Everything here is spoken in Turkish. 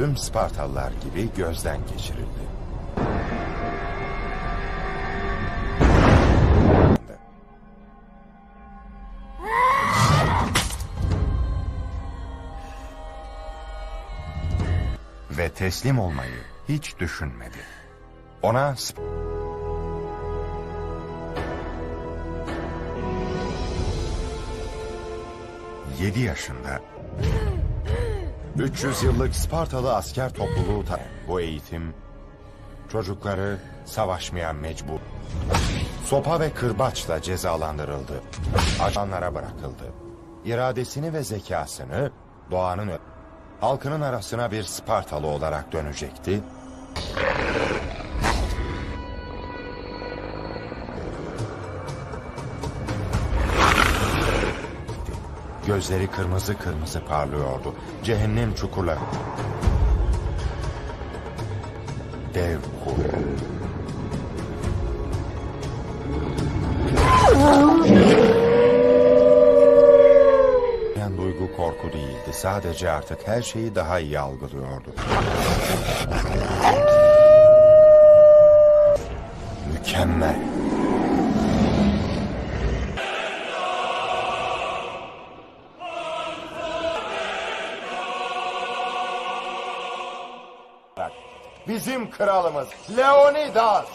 tüm Spartalılar gibi gözden geçirildi. Ve teslim olmayı hiç düşünmedi. Ona Yedi yaşında 300 yıllık Spartalı asker topluluğu ta- bu eğitim çocukları savaşmaya mecbur. Sopa ve kırbaçla cezalandırıldı. Ajanlara bırakıldı. İradesini ve zekasını doğanın halkının arasına bir Spartalı olarak dönecekti. Gözleri kırmızı kırmızı parlıyordu. Cehennem çukurları. Dev kuru. Yani duygu korku değildi. Sadece artık her şeyi daha iyi algılıyordu. Bizim kralımız Leonidas.